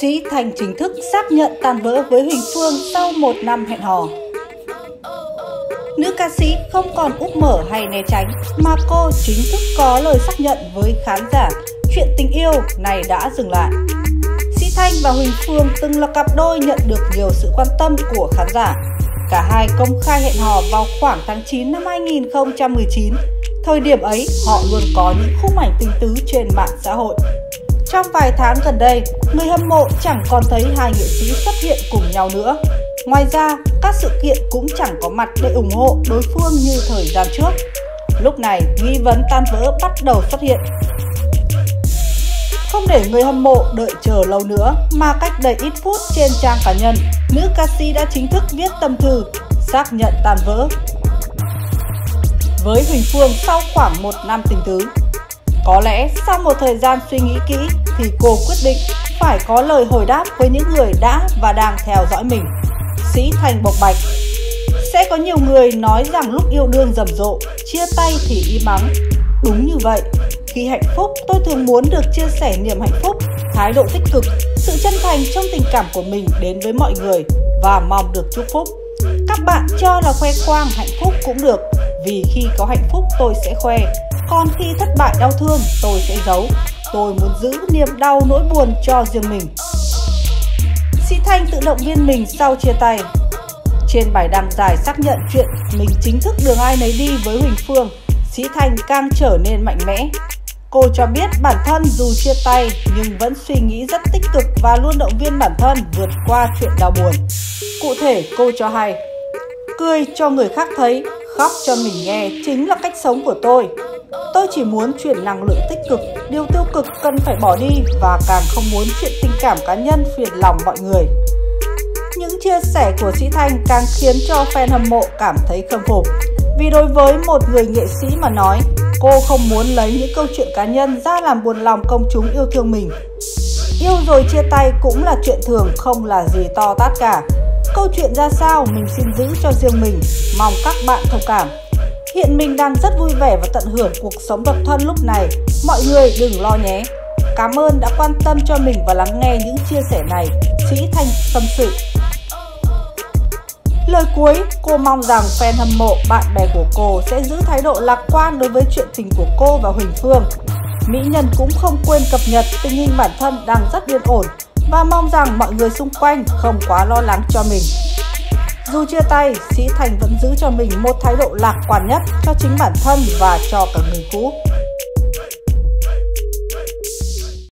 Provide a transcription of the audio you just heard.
Sĩ Thành chính thức xác nhận tan vỡ với Huỳnh Phương sau một năm hẹn hò. Nữ ca sĩ không còn úp mở hay né tránh mà cô chính thức có lời xác nhận với khán giả chuyện tình yêu này đã dừng lại. Sĩ Thanh và Huỳnh Phương từng là cặp đôi nhận được nhiều sự quan tâm của khán giả. Cả hai công khai hẹn hò vào khoảng tháng 9 năm 2019. Thời điểm ấy, họ luôn có những khung ảnh tình tứ trên mạng xã hội. Trong vài tháng gần đây, người hâm mộ chẳng còn thấy hai nghệ sĩ xuất hiện cùng nhau nữa. Ngoài ra, các sự kiện cũng chẳng có mặt để ủng hộ đối phương như thời gian trước. Lúc này, nghi vấn tan vỡ bắt đầu xuất hiện. Không để người hâm mộ đợi chờ lâu nữa mà cách đây ít phút trên trang cá nhân, nữ ca sĩ đã chính thức viết tâm thư xác nhận tan vỡ. Với Huỳnh Phương sau khoảng một năm tình tứ, có lẽ sau một thời gian suy nghĩ kỹ thì cô quyết định phải có lời hồi đáp với những người đã và đang theo dõi mình. Sĩ Thành bộc bạch Sẽ có nhiều người nói rằng lúc yêu đương rầm rộ, chia tay thì im mắng. Đúng như vậy, khi hạnh phúc tôi thường muốn được chia sẻ niềm hạnh phúc, thái độ tích cực, sự chân thành trong tình cảm của mình đến với mọi người và mong được chúc phúc. Các bạn cho là khoe khoang hạnh phúc cũng được, vì khi có hạnh phúc tôi sẽ khoe, còn khi thất bại đau thương tôi sẽ giấu. Tôi muốn giữ niềm đau nỗi buồn cho riêng mình. Sĩ Thanh tự động viên mình sau chia tay. Trên bài đăng dài xác nhận chuyện mình chính thức đường ai nấy đi với Huỳnh Phương, Sĩ Thanh càng trở nên mạnh mẽ. Cô cho biết bản thân dù chia tay nhưng vẫn suy nghĩ rất tích cực và luôn động viên bản thân vượt qua chuyện đau buồn. Cụ thể, cô cho hay, cười cho người khác thấy, khóc cho mình nghe chính là cách sống của tôi. Tôi chỉ muốn chuyển năng lượng tích cực, điều tiêu cực cần phải bỏ đi và càng không muốn chuyện tình cảm cá nhân phiền lòng mọi người. Những chia sẻ của Sĩ Thanh càng khiến cho fan hâm mộ cảm thấy khâm phục. Vì đối với một người nghệ sĩ mà nói, cô không muốn lấy những câu chuyện cá nhân ra làm buồn lòng công chúng yêu thương mình. Yêu rồi chia tay cũng là chuyện thường không là gì to tát cả. Câu chuyện ra sao mình xin giữ cho riêng mình, mong các bạn thông cảm. Hiện mình đang rất vui vẻ và tận hưởng cuộc sống độc thân lúc này, mọi người đừng lo nhé. Cảm ơn đã quan tâm cho mình và lắng nghe những chia sẻ này. Sĩ Thanh tâm sự. Lời cuối, cô mong rằng fan hâm mộ, bạn bè của cô sẽ giữ thái độ lạc quan đối với chuyện tình của cô và Huỳnh Phương. Mỹ Nhân cũng không quên cập nhật tình hình bản thân đang rất yên ổn và mong rằng mọi người xung quanh không quá lo lắng cho mình. Dù chia tay, Sĩ Thành vẫn giữ cho mình một thái độ lạc quan nhất cho chính bản thân và cho cả người cũ.